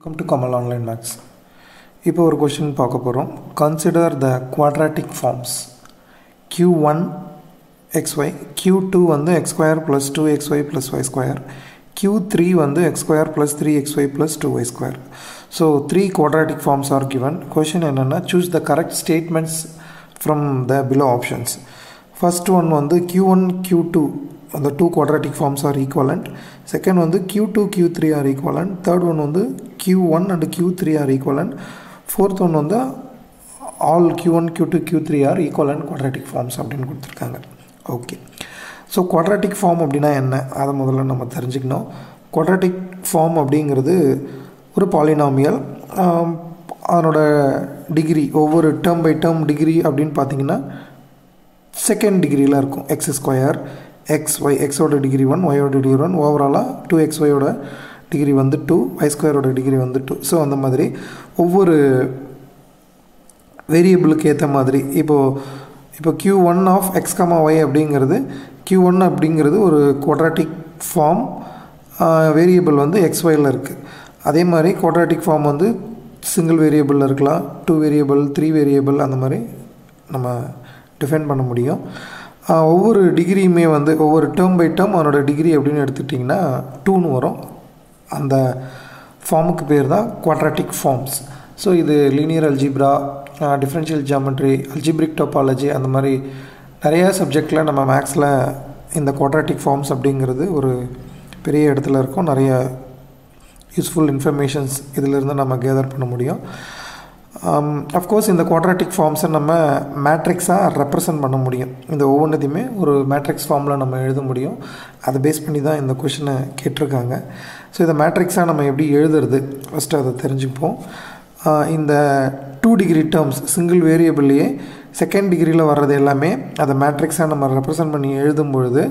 Welcome to Kamal online maths இப்போ ஒரு question பார்க்க போகிறோம் consider the quadratic forms Q one x y Q two வந்து x square plus two x y plus y square Q three வந்து x square plus three x y plus two y square so three quadratic forms are given question என்னென்னா choose the correct statements from the below options first one வந்து Q one Q two அந்த two quadratic forms are equivalent second வந்து Q two Q three are equivalent third one வந்து Q one and Q three are equivalent fourth one வந்து all Q one Q two Q three are equivalent quadratic forms அப்படின்னு கொடுத்துருக்காங்க. Okay so quadratic form அப்படின்னா என்ன? அதை முதல்ல நம்ம தெரிஞ்சுக்கணும். குவாட்ராட்டிக் ஃபார்ம் அப்படிங்கிறது ஒரு பாலினாமியல் அதனோட டிகிரி ஒவ்வொரு டேர்ம் பை டேர்ம் டிகிரி அப்படின்னு பார்த்தீங்கன்னா செகண்ட் டிகிரியில் இருக்கும். எக்ஸ் ஸ்கொயர் எக்ஸ் ஒய் எக்ஸோட டிகிரி ஒன் ஒயோட டிகிரி ஒன் ஓவராலாக டூ எக்ஸ் ஒயோட டிகிரி வந்து டூ ஒய் ஸ்கொயரோட டிகிரி வந்து டூ ஸோ அந்த மாதிரி ஒவ்வொரு வேரியபிளுக்கு ஏற்ற மாதிரி இப்போது இப்போ Q one of X comma Y அப்படிங்கிறது க்யூ ஒன் அப்படிங்கிறது ஒரு குவாட்ராட்டிக் ஃபார்ம் வேரியபிள் வந்து எக்ஸ் ஒயில் இருக்குது அதே மாதிரி குவாட்ராட்டிக் ஃபார்ம் வந்து சிங்கிள் வேரியபிளில் இருக்கலாம் டூ வேரியபிள் த்ரீ வேரியபிள் அந்த மாதிரி நம்ம டிஃபைன் பண்ண முடியும். ஒவ்வொரு டிகிரியுமே வந்து ஒவ்வொரு டேர்ம் பை டேர்ம் அவனோட டிகிரி அப்படின்னு எடுத்துக்கிட்டிங்கன்னா டூன்னு வரும். அந்த ஃபார்முக்கு பேர் தான் குவாட்ராட்டிக் ஃபார்ம்ஸ் ஸோ இது linear algebra differential geometry algebraic topology அந்த மாதிரி நிறைய சப்ஜெக்டில் நம்ம மேக்ஸில் இந்த குவாட்ராட்டிக் ஃபார்ம்ஸ் அப்படிங்கிறது ஒரு பெரிய இடத்துல இருக்கும். நிறைய யூஸ்ஃபுல் இன்ஃபர்மேஷன்ஸ் இதிலிருந்து நம்ம கேதர் பண்ண முடியும். Um, அஃப்கோர்ஸ் இந்த குவாட்ராட்டிக் ஃபார்ம்ஸை நம்ம மேட்ரிக்ஸாக ரெப்ரசன்ட் பண்ண முடியும். இந்த ஒவ்வொன்றத்தையுமே ஒரு மேட்ரிக்ஸ் ஃபார்மில் நம்ம எழுத முடியும். அதை பேஸ் பண்ணி தான் இந்த கொஷினை கேட்டிருக்காங்க. ஸோ இதை மேட்ரிக்ஸாக நம்ம எப்படி எழுதுறது? ஃபஸ்ட்டு அதை தெரிஞ்சுப்போம். Uh, இந்த டூ டிகிரி டேர்ம்ஸ் சிங்கிள் வேரியபிள்லேயே செகண்ட் டிகிரியில் வர்றது எல்லாமே அதை மேட்ரிக்ஸாக நம்ம ரெப்ரசன்ட் பண்ணி எழுதும் பொழுது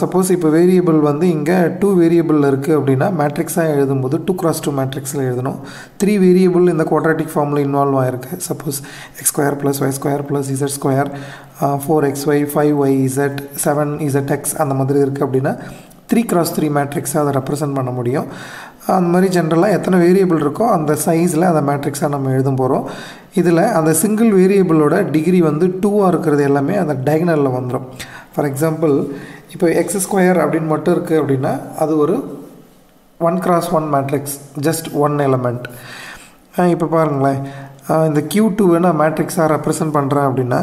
சப்போஸ் இப்போ வேரியபிள் வந்து இங்கே டூ வேரியபிள் இருக்குது அப்படின்னா மேட்ரிக்ஸாக எழுதும்போது டூ கிராஸ் டூ மேட்ரிக்ஸில் எழுதணும். த்ரீ வேரியபிள் இந்த குவாட்ராட்டிக் ஃபார்மில் இன்வால்வ் ஆகிருக்கு suppose x square plus y square plus z square four x y five y z seven z x அந்த மாதிரி இருக்குது அப்படின்னா த்ரீ கிராஸ் த்ரீ மேட்ரிக்ஸாக அதை ரெப்ரசென்ட் பண்ண முடியும். அந்த மாதிரி ஜென்ரலாக எத்தனை வேரியபிள் இருக்கோ அந்த சைஸில் அந்த மேட்ரிக்ஸாக நம்ம எழுத போகிறோம் இதில் அந்த சிங்கிள் வேரியபிளோட டிகிரி வந்து டூவாக இருக்கிறது எல்லாமே அந்த டைகனலில் வந்துடும் ஃபார் எக்ஸாம்பிள் இப்போ எக்ஸ் ஸ்கொயர் அப்படின்னு மட்டும் இருக்குது அப்படின்னா அது ஒரு one cross one matrix just one element இப்போ பாருங்களேன். இந்த கியூ டூவை நான் மேட்ரிக்ஸாக ரெப்ரசன்ட் பண்ணுறேன் அப்படின்னா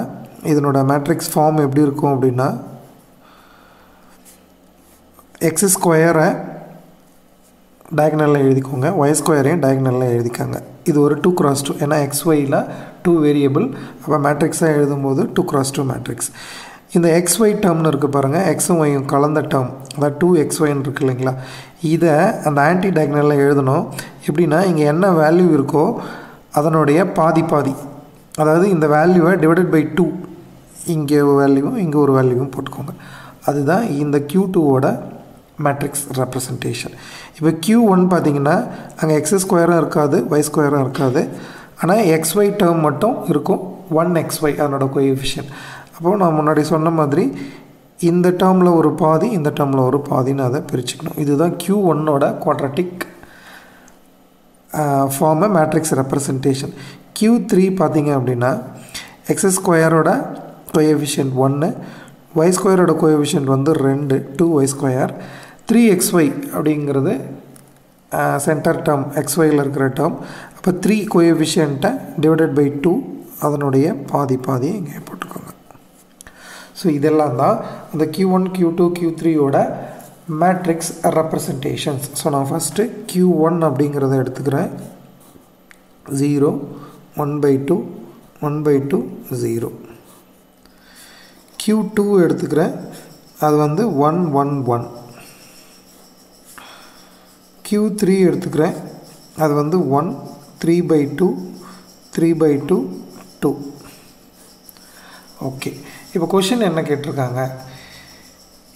இதனோட மேட்ரிக்ஸ் ஃபார்ம் எப்படி இருக்கும் அப்படின்னா எக்ஸ் ஸ்கொயரை டயக்னலில் எழுதிக்கோங்க. ஒய் ஸ்கொயரையும் டயக்னலில் எழுதிக்காங்க. இது ஒரு டூ கிராஸ் டூ ஏன்னா எக்ஸ் ஒய்யில் டூ வேரியபிள் அப்போ மேட்ரிக்ஸாக எழுதும்போது டூ கிராஸ் டூ மேட்ரிக்ஸ் இந்த எக்ஸ் ஒய் டேர்ம்னு இருக்குது பாருங்கள் எக்ஸும் ஒய்யும் கலந்த டேர்ம் அதாவது டூ எக்ஸ் ஒய்ன்னு இருக்குது இல்லைங்களா? இதை அந்த ஆன்டி டயக்னலில் எழுதணும். எப்படின்னா இங்கே என்ன வேல்யூ இருக்கோ அதனுடைய பாதி பாதி. அதாவது இந்த வேல்யூவை டிவைடட் பை டூ இங்கே ஒரு வேல்யூவும் இங்கே ஒரு வேல்யூவும் போட்டுக்கோங்க. அதுதான் இந்த க்யூ டூவோட மேட்ரிக்ஸ் ரெப்ரசன்டேஷன் இப்போ க்யூ ஒன் பார்த்தீங்கன்னா அங்கே எக்ஸ் ஸ்கொயரும் இருக்காது ஒய் ஸ்கொயரும் இருக்காது. ஆனால் எக்ஸ் ஒய் டேர்ம் மட்டும் இருக்கும். ஒன் எக்ஸ் ஒய் அதனோட கோஎஃபிஷியன் அப்போது நான் முன்னாடி சொன்ன மாதிரி இந்த டேர்மில் ஒரு பாதி இந்த டேர்மில் ஒரு பாதின்னு அதை பிரிச்சுக்கணும். இதுதான் க்யூ ஒன்னோட குவாட்ரட்டிக் ஃபார்மை மேட்ரிக்ஸ் ரெப்ரசன்டேஷன் க்யூ த்ரீ பார்த்தீங்க அப்படின்னா எக்ஸ் ஸ்கொயரோட கோஎஃபிஷியன்ட் ஒன்று ஒய் ஸ்கொயரோட கோஎஃபிஷியன்ட் வந்து ரெண்டு two y square three x y அப்படிங்கிறது சென்டர் டேர்ம் எக்ஸ் ஒயில் இருக்கிற டேர்ம் அப்போ த்ரீ கோஎஃபிஷியண்ட்டை டிவைடட் பை டூ அதனுடைய பாதி பாதியை இங்கே போட்டுக்கோங்க. ஸோ இதெல்லாம் தான் அந்த Q one Q two Q த்ரீயோட மேட்ரிக்ஸ் ரெப்ரசன்டேஷன்ஸ் ஸோ நான் ஃபஸ்ட்டு க்யூ ஒன் அப்படிங்கிறத எடுத்துக்கிறேன். Zero one by two one by two zero Q two எடுத்துக்கிறேன். அது வந்து one one one Q three எடுத்துக்கிறேன். அது வந்து one three by two three by two two okay இப்போ கொஷின் என்ன கேட்டிருக்காங்க?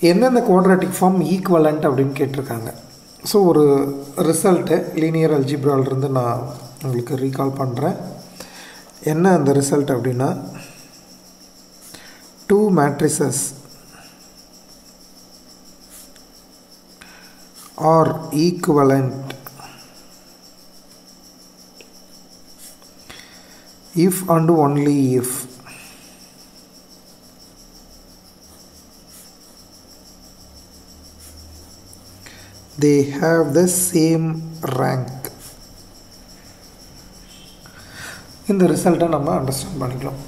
எந்தெந்த குவாட்ரேட்டிக் ஃபார்ம் ஈக்குவலண்ட் அப்படின்னு கேட்டிருக்காங்க. ஸோ ஒரு ரிசல்ட்டு லீனியர் அல்ஜிப்ராலிருந்து நான் உங்களுக்கு ரீகால் பண்ணுறேன் என்ன அந்த ரிசல்ட் அப்படின்னா two matrices are equivalent if and only if they have the same rank. இந்த ரிசல்ட்டை நம்ம அண்டர்ஸ்டாண்ட் பண்ணிக்கலாம்.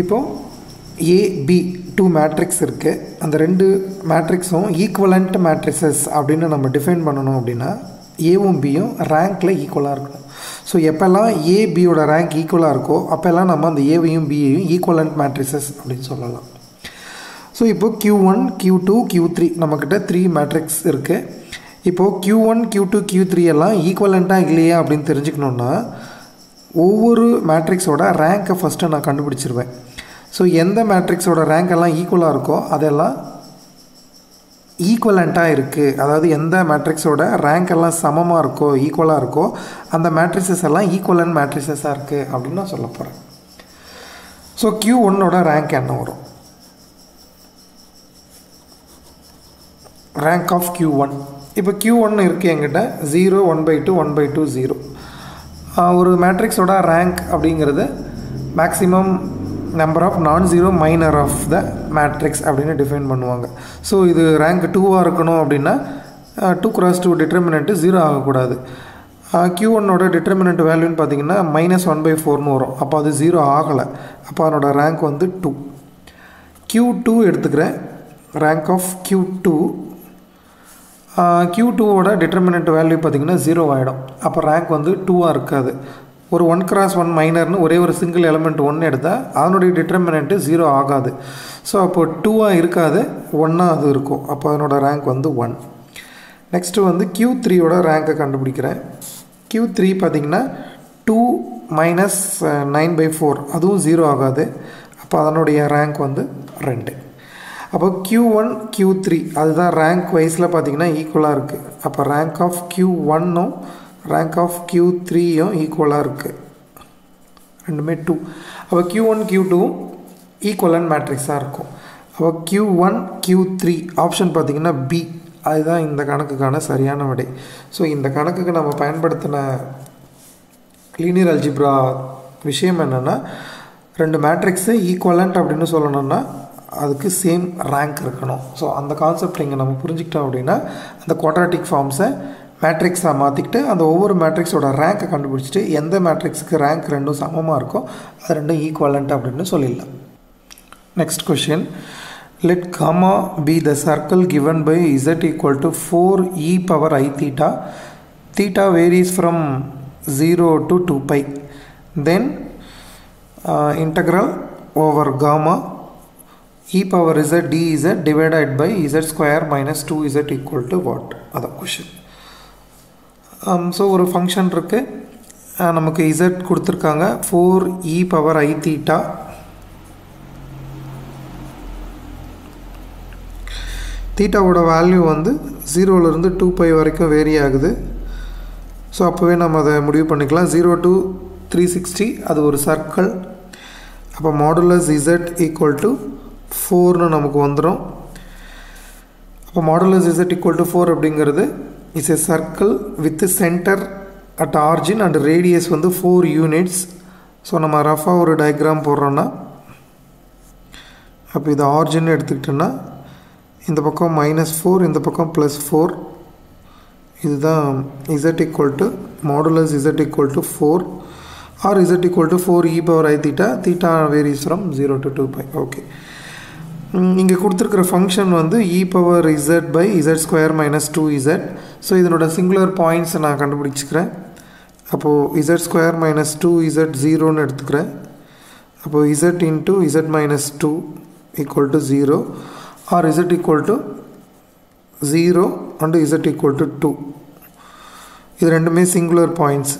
இப்போது ஏபி டூ மேட்ரிக்ஸ் இருக்குது அந்த ரெண்டு மேட்ரிக்ஸும் ஈக்குவலண்ட் மேட்ரிக்ஸஸ் அப்படின்னு நம்ம டிஃபைன் பண்ணணும் அப்படின்னா ஏவும் பியும் ரேங்க்கில் ஈக்குவலாக இருக்கணும். ஸோ எப்போல்லாம் ஏபியோட ரேங்க் ஈக்குவலாக இருக்கோ அப்போல்லாம் நம்ம அந்த ஏவையும் பியையும் ஈக்குவலண்ட் மேட்ரிக்ஸஸ் அப்படின்னு சொல்லலாம். ஸோ இப்போது Q one Q two Q three நம்மக்கிட்ட த்ரீ மேட்ரிக்ஸ் இருக்குது இப்போது Q one Q two Q three எல்லாம் ஈக்குவலண்ட்டாக இல்லையா அப்படின்னு தெரிஞ்சுக்கணுன்னா ஒவ்வொரு மேட்ரிக்ஸோட ரேங்க்கை ஃபஸ்ட்டு நான் கண்டுபிடிச்சிருவேன். ஸோ எந்த மேட்ரிக்ஸோட ரேங்க் எல்லாம் ஈக்குவலாக இருக்கோ அதெல்லாம் ஈக்குவலண்ட்டாக இருக்குது அதாவது எந்த மேட்ரிக்ஸோட ரேங்க் எல்லாம் சமமாக இருக்கோ ஈக்குவலாக இருக்கோ அந்த மேட்ரிக்ஸஸ் எல்லாம் ஈக்குவலன் மேட்ரிக்ஸஸாக இருக்குது அப்படின்னு நான் சொல்ல போகிறேன் ஸோ க்யூ ஒன்னோட ரேங்க் என்ன வரும்? ரேங்க் ஆஃப் க்யூ ஒன் இப்போ க்யூ ஒன்று இருக்குது என்கிட்ட. Zero one by two one by two zero ஒரு மேட்ரிக்ஸோட ரேங்க் அப்படிங்கிறது maximum number of non zero minor of the matrix அப்படின்னு டிஃபைன் பண்ணுவாங்க. ஸோ இது ரேங்க் டூவாக இருக்கணும் அப்படின்னா two cross two determinant zero ஆகக்கூடாது. க்யூ ஒன்னோட டிட்டர்மினண்ட் வேல்யூன்னு பார்த்தீங்கன்னா மைனஸ் ஒன் பை ஃபோர்னு வரும். அப்போ அது ஜீரோ ஆகலை. அப்போ அதனோட ரேங்க் வந்து டூ க்யூ டூ எடுத்துக்கிறேன். Rank of Q two Q டூவோட டிட்டர்மினண்ட் வேல்யூ பார்த்திங்கன்னா ஜீரோ ஆகிடும் அப்போ ரேங்க் வந்து டூவாக இருக்காது. ஒரு ஒன் கிராஸ் ஒன் மைனர்னு ஒரே ஒரு சிங்கிள் எலமெண்ட் ஒன்று எடுத்தால் அதனுடைய டிட்டர்மினண்ட்டு ஜீரோ ஆகாது. ஸோ அப்போது டூவாக இருக்காது ஒன்னாக அது இருக்கும். அப்போ அதனோட ரேங்க் வந்து ஒன் நெக்ஸ்ட்டு வந்து க்யூ த்ரீயோட ரேங்க்கை கண்டுபிடிக்கிறேன். க்யூ த்ரீ பார்த்திங்கன்னா two minus nine by four அதுவும் ஜீரோ ஆகாது. அப்போ அதனுடைய ரேங்க் வந்து ரெண்டு. அப்போ க்யூ ஒன் க்யூ த்ரீ அதுதான் ரேங்க் வைஸில் பார்த்திங்கன்னா ஈக்குவலாக இருக்குது அப்போ ரேங்க் ஆஃப் க்யூ ஒன்னும் ரேங்க் ஆஃப் க்யூ த்ரீயும் ஈக்குவலாக இருக்குது ரெண்டுமே டூ அப்போ கியூ ஒன் க்யூ டூவும் ஈக்குவலன் மேட்ரிக்ஸாக இருக்கும். அப்போ Q one Q three option பார்த்திங்கன்னா பி அதுதான் இந்த கணக்குக்கான சரியான விடை. ஸோ இந்த கணக்குக்கு நம்ம பயன்படுத்தின லீனியர் அல்ஜிப்ரா விஷயம் என்னென்னா ரெண்டு மேட்ரிக்ஸு ஈக்குவலண்ட் அப்படின்னு சொல்லணும்னா அதுக்கு சேம் ரேங்க் இருக்கணும். ஸோ அந்த கான்செப்ட் இங்கே நம்ம புரிஞ்சுக்கிட்டோம் அப்படின்னா அந்த குவாட்ராட்டிக் ஃபார்ம்ஸை மேட்ரிக்ஸாக மாற்றிக்கிட்டு அந்த ஒவ்வொரு மேட்ரிக்ஸோட ரேங்க்கை கண்டுபிடிச்சிட்டு எந்த மேட்ரிக்ஸுக்கு ரேங்க் ரெண்டும் சமமாக இருக்கோ அது ரெண்டும் ஈக்குவலண்ட் அப்படின்னு சொல்லிடலாம். Next question let gamma be the circle given by z equal to four e power i theta theta varies from zero to two pi then integral over gamma e power z dz divided by z square minus 2z equal to what? அதான் question so ஒரு function இருக்குது நமக்கு z கொடுத்துருக்காங்க. Four e power i theta தீட்டாவோட value வந்து ஜீரோலேருந்து two pi வரைக்கும் vary ஆகுது. So அப்போவே நம்ம அதை முடிவு பண்ணிக்கலாம். ஜீரோ டூ த்ரீ சிக்ஸ்டி அது ஒரு சர்க்கிள் அப்போ மாடுலஸ் இசட் ஈக்குவல் டு ஃபோர்னு நமக்கு வந்துடும் அப்போ modulus z equal to four அப்படிங்கிறது is a circle with centre at origin and radius வந்து ஃபோர் யூனிட்ஸ் ஸோ நம்ம ரஃபாக ஒரு டயக்ராம் போடுறோன்னா அப்போ இது ஆர்ஜின் எடுத்துக்கிட்டோன்னா இந்த பக்கம் மைனஸ் ஃபோர் இந்த பக்கம் ப்ளஸ் ஃபோர் இதுதான் z equal to modulus z equal to four or z equal to four e power i theta theta varies from zero to two pi okay இங்கே கொடுத்துருக்குற ஃபங்க்ஷன் வந்து e power z by z square minus two z so இதனோட singular பாயிண்ட்ஸை நான் கண்டுபிடிச்சிக்கிறேன். அப்போது z square minus two z ஜீரோன்னு எடுத்துக்கிறேன். அப்போது z into z minus two equal to zero or z equal to zero and z equal to two இது ரெண்டுமே சிங்குலர் பாயிண்ட்ஸ்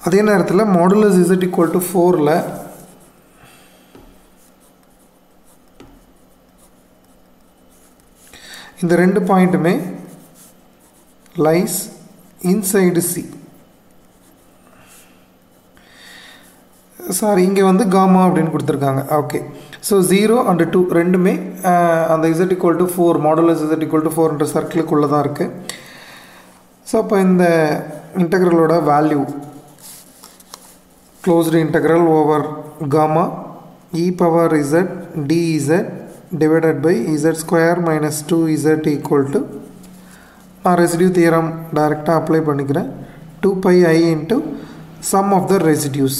அதே நேரத்தில் மாடுலஸ் இசட் ஈக்குவல் டு ஃபோரில் இந்த ரெண்டு பாயிண்ட்டுமே லைஸ் இன்சைடு சி சாரி இங்கே வந்து காமா அப்படின்னு கொடுத்துருக்காங்க. Okay so zero and two ரெண்டுமே அந்த z equal to four modulus z equal to ஃபோர்ன்ற சர்க்கிளுக்குள்ளே தான் இருக்குது ஸோ அப்போ இந்த இன்டெக்ரலோட value closed integral over gamma e power z dz divided by z square minus 2z equal to நான் residue theorem டைரெக்டாக apply பண்ணிக்கிறேன். Two pi i into sum of the residues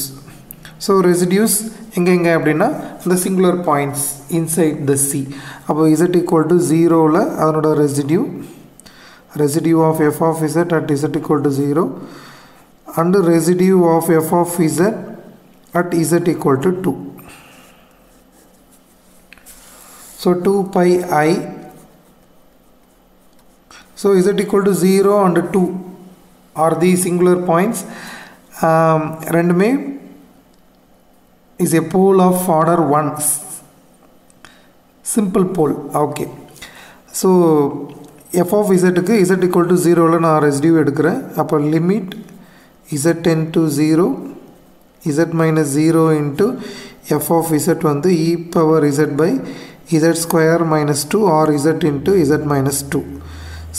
so residues எங்கே எங்கே அப்படின்னா இந்த singular points inside the C அப்போ z equal to ஜீரோவில் அதனோட residue residue of f of z at z equal to zero and residue of f of z at z equal to 2. So 2 pi i. So z equal to 0 and 2 are the singular points. Um, Rendme is a pole of order 1 simple pole okay so f of z க்கு z equal to 0ல நான் residue எடுக்கிறேன் அப்போ limit z tend to 0 z minus 0 into f of z வந்து e power z by z square minus 2 or z into z minus 2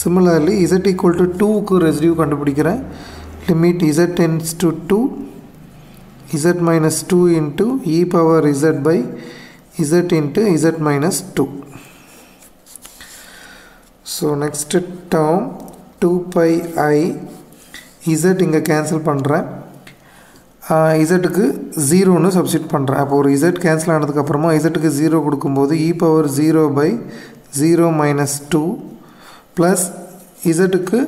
similarly z equal to 2 க்கு residue கண்டுபிடிக்கிறேன் limit z tends to 2 z minus 2 into e power z by z into z minus 2 so next term 2 pi i z இங்கே cancel பண்ணுறேன் இசட்டுக்கு ஜீரோன்னு substitute பண்ணுறேன் அப்போ ஒரு Z cancel ஆனதுக்கப்புறமா இசட்டுக்கு ஜீரோ கொடுக்கும்போது e power zero by zero minus two plus இசட்டுக்கு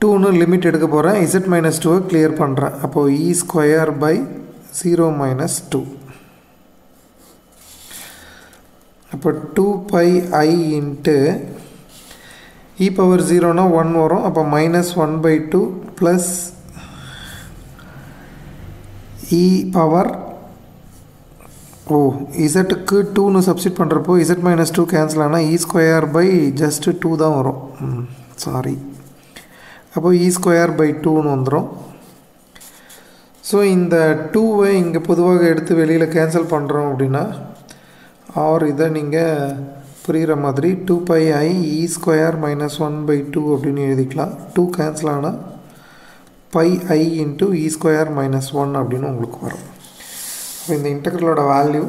டூன்னு லிமிட் எடுக்க போகிறேன் இசட் மைனஸ் டூவை கிளியர் பண்ணுறேன் அப்போது e square by zero minus two அப்போ two pi i into e power ஜீரோனா one வரும். அப்போ minus one by two plus e power o இசட்டுக்கு டூன்னு சப்ஸ்டிட் பண்ணுறப்போ இசட் மைனஸ் டூ கேன்சல் ஆனால் e square by just two தான் வரும். Sorry அப்போ e E square by டூன்னு வந்துடும் ஸோ இந்த டூவை இங்கே பொதுவாக எடுத்து வெளியில் கேன்சல் பண்ணுறோம் அப்படின்னா ஆர் இதை நீங்கள் புரிகிற மாதிரி two pi i e square minus one by two அப்படின்னு எழுதிக்கலாம். டூ கேன்சல் ஆனால் pi i into e square minus one அப்படின்னு உங்களுக்கு வரும் அப்போ இந்த இன்டெக்ரலோட value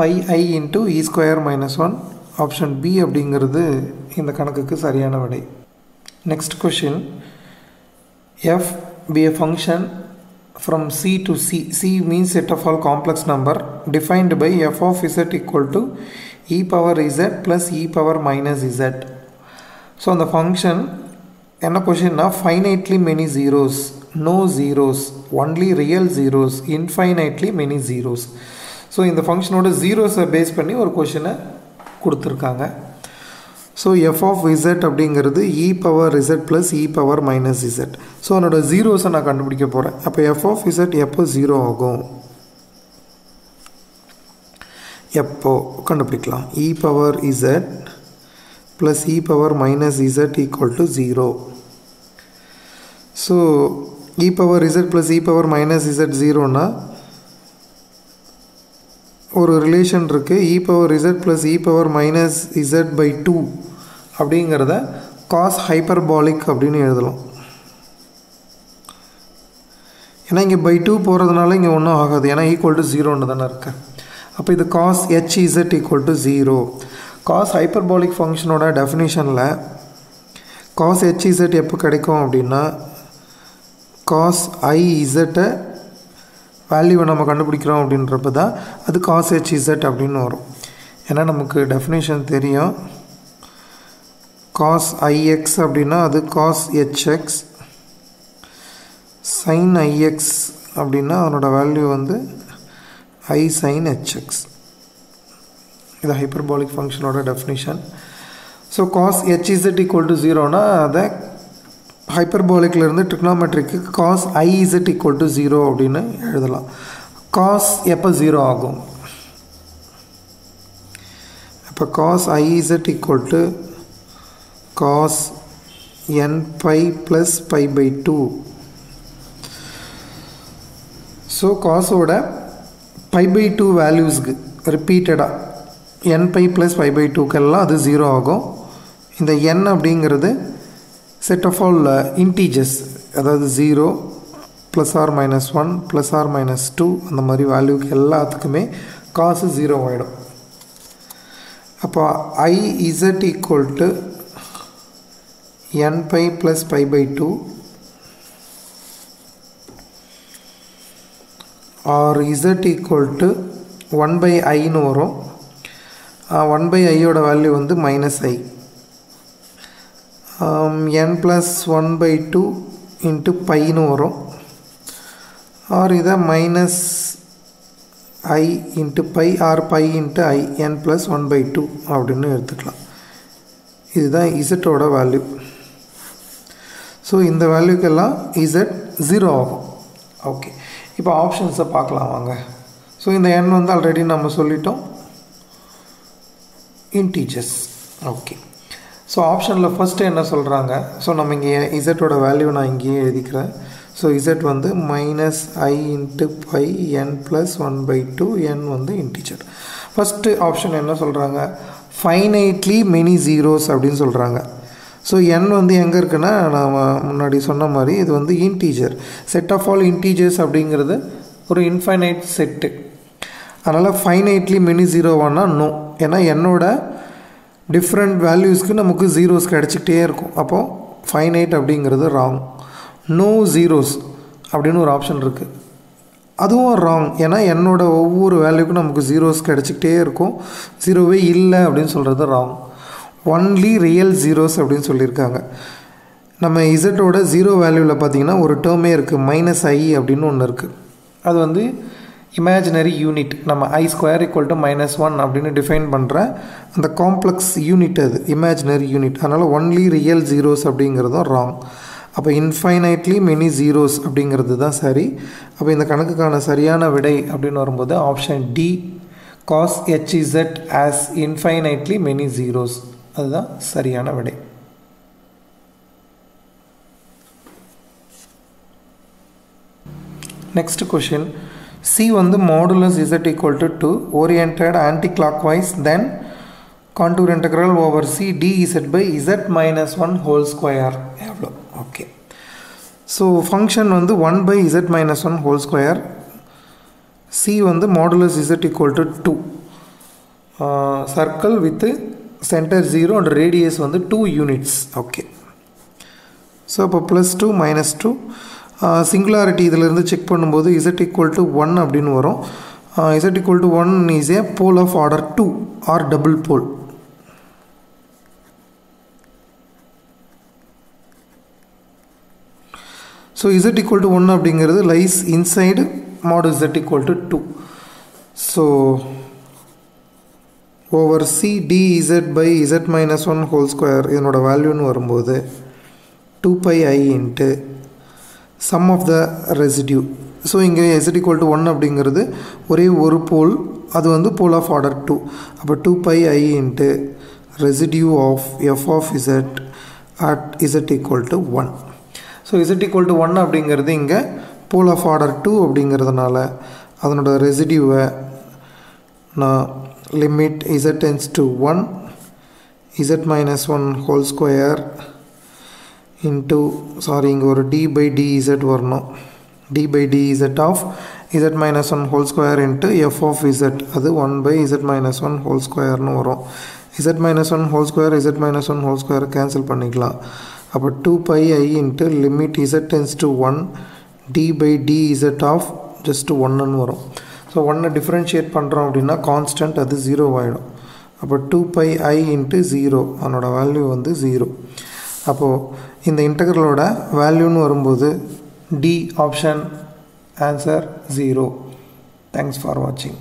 pi i into e square minus one option B அப்படிங்கிறது இந்த கணக்குக்கு சரியான விடை next question f be a function from C to C. C means set of all complex number defined by f of z equal to e power z plus e power minus z. So அந்த function என்ன கொஷின்னா finitely many zeros no zeros only real zeros infinitely many zeros so இந்த ஃபங்க்ஷனோட ஜீரோஸை base பண்ணி ஒரு கொஷினை கொடுத்துருக்காங்க. So f of z அப்படிங்கிறது e power z plus e power minus z so அதனோட ஜீரோஸை நான் கண்டுபிடிக்க போகிறேன் அப்போ எஃப் ஆஃப் இசட் எப்போ ஜீரோ ஆகும்? எப்போ கண்டுபிடிக்கலாம்? E power z plus e power minus z equal to zero so e power z plus e power minus z ஜீரோனா ஒரு ரிலேஷன் இருக்குது e power z plus e power minus z by two அப்படிங்கிறத cos hyperbolic அப்படின்னு எழுதலாம். ஏன்னா இங்கே by two போகிறதுனால இங்கே ஒன்றும் ஆகாது. ஏன்னா ஈக்குவல் டு ஜீரோன்னு தானே இருக்கு. அப்போ இது cos H Z equal to zero cos hyperbolic ஃபங்க்ஷனோட டெஃபினேஷனில் காஸ் ஹெச் இசட் எப்போ கிடைக்கும் அப்படின்னா காஸ் ஐ இசட்டை வேல்யூவை நம்ம கண்டுபிடிக்கிறோம் அப்படின்றப்ப தான் அது காஸ் ஹெச் இசட் அப்படின்னு வரும். ஏன்னா நமக்கு டெஃபினேஷன் தெரியும். காஸ் ஐஎக்ஸ் அப்படின்னா அது காஸ் ஹெச்எக்ஸ் சைன் ஐஎக்ஸ் அப்படின்னா அதனோட வேல்யூ வந்து ஐ சைன் ஹெச்எக்ஸ் இது hyperbolic ஃபங்க்ஷனோட definition so cos h z equal to ஜீரோனா அதை ஹைப்பர்பாலிக்லேருந்து ட்ரிக்னாமெட்ரிக்கு cos i z equal to zero அப்படின்னு எழுதலாம். காஸ் எப்போ ஜீரோ ஆகும்? இப்போ cos i z equal to cos n pi plus pi by two so காஸோட pi by two வேல்யூஸ்க்கு ரிப்பீட்டடாக n pi plus five pi டூக்கெல்லாம் அது ஜீரோ ஆகும். இந்த என் அப்படிங்கிறது செட் ஆஃப் ஆல் இன்டீஜர்ஸ் அதாவது zero plus or minus one plus or minus two அந்த மாதிரி வேல்யூக்கு எல்லாத்துக்குமே காசு ஜீரோ ஆகிடும் அப்போ i z equal to n pi plus pi by two or z equal to one by ஐன்னு வரும். ஒன் பை ஐயோட வேல்யூ வந்து minus i n plus one by two into பைன்னு வரும். ஆர் இதை minus i into pi or pi into i n plus one by two அப்படின்னு எடுத்துக்கலாம். இதுதான் இசட்டோட value so இந்த வேல்யூக்கெல்லாம் இசட் ஜீரோ ஆகும். ஓகே இப்போ ஆப்ஷன்ஸை பார்க்கலாம் வாங்க. ஸோ இந்த எண் வந்து ஆல்ரெடி நம்ம சொல்லிட்டோம். இன்டீஜர்ஸ் ஓகே ஸோ ஆப்ஷனில் ஃபஸ்ட்டு என்ன சொல்கிறாங்க ஸோ நம்ம இங்கே இசட்டோட வேல்யூ நான் இங்கேயே எழுதிக்கிறேன். ஸோ இசட் வந்து minus i into pi n plus one by two n வந்து இன்டீஜர் ஃபஸ்ட்டு ஆப்ஷன் என்ன சொல்கிறாங்க ஃபைனைட்லி மெனி ஜீரோஸ் அப்படின்னு சொல்கிறாங்க ஸோ என் வந்து எங்கே இருக்குன்னா நான் முன்னாடி சொன்ன மாதிரி இது வந்து integer set of all integers அப்படிங்கிறது ஒரு இன்ஃபைனைட் செட்டு அதனால் ஃபைனைட்லி மெனி ஜீரோவானா நோ ஏன்னா என்னோட டிஃப்ரெண்ட் வேல்யூஸ்க்கு நமக்கு ஜீரோஸ் கிடச்சிக்கிட்டே இருக்கும். அப்போது ஃபைனைட் அப்படிங்கிறது ராங் நோ ஜீரோஸ் அப்படின்னு ஒரு ஆப்ஷன் இருக்குது அதுவும் ராங் ஏன்னா என்னோடய ஒவ்வொரு வேல்யூக்கும் நமக்கு ஜீரோஸ் கிடச்சிக்கிட்டே இருக்கும். ஜீரோவே இல்லை அப்படின்னு சொல்கிறது ராங் ஒன்லி ரியல் ஜீரோஸ் அப்படின்னு சொல்லியிருக்காங்க. நம்ம இசட்டோட ஜீரோ வேல்யூவில் பார்த்தீங்கன்னா ஒரு டேர்மே இருக்குது மைனஸ் ஐ அப்படின்னு ஒன்று இருக்குது அது வந்து இமேஜினரி யூனிட் நம்ம i square equal to minus one அப்படின்னு டிஃபைன் பண்ணுற அந்த காம்ப்ளெக்ஸ் யூனிட் அது இமேஜினரி யூனிட் அதனால் ஒன்லி ரியல் ஜீரோஸ் அப்படிங்கிறதும் ராங் அப்போ இன்ஃபைனைட்லி மெனி ஜீரோஸ் அப்படிங்கிறது தான் சரி. அப்போ இந்த கணக்குக்கான சரியான விடை அப்படின்னு வரும்போது option D cos h z has infinitely many zeros அதுதான் சரியான விடை. நெக்ஸ்ட் கொஷின் சி வந்து modulus z equal to two oriented anticlockwise then contour integral over C d z by z minus one whole square எவ்வளோ okay so function வந்து one by z minus one whole square C வந்து modulus z equal to two circle with centre zero and radius வந்து two units okay so அப்போ plus two minus two singularity இதிலிருந்து check பண்ணும்போது z equal to one அப்படின்னு வரும். Z equal to one is a pole of order two or double pole so z equal to one அப்படிங்கிறது lies inside mod z equal to two so over C d z by z minus one whole square இதனோட வேல்யூன்னு வரும்போது two pi i into sum of the residue so இங்கே எஸ்ட் equal to one அப்படிங்கிறது ஒரே ஒரு pole அது வந்து போல் ஆஃப் ஆர்டர் டூ அப்போ two pi i into residue of f of z at z equal to one so z equal to one அப்படிங்கிறது இங்கே போல் ஆஃப் ஆர்டர் டூ அப்படிங்கிறதுனால அதனோட ரெசிடியூவை நான் limit z tends to one z minus one whole square into sorry இங்கே ஒரு d by d z வரணும். D by d z of z minus one whole square into f of z அது one by z minus one whole ஸ்கொயர்னு வரும். Z minus one whole square z minus one whole square cancel பண்ணிக்கலாம். அப்போ two by i into limit z tends to one d by d z of just ஒன்னுன்னு வரும். So ஒன்னை differentiate பண்ணுறோம் அப்படின்னா constant அது zero ஆகிடும் அப்போ two by i into zero அதனோட வேல்யூ வந்து ஜீரோ அப்போது இந்த இன்டகரலோட வேல்யூன்னு வரும்போது d option answer zero thanks for வாட்சிங்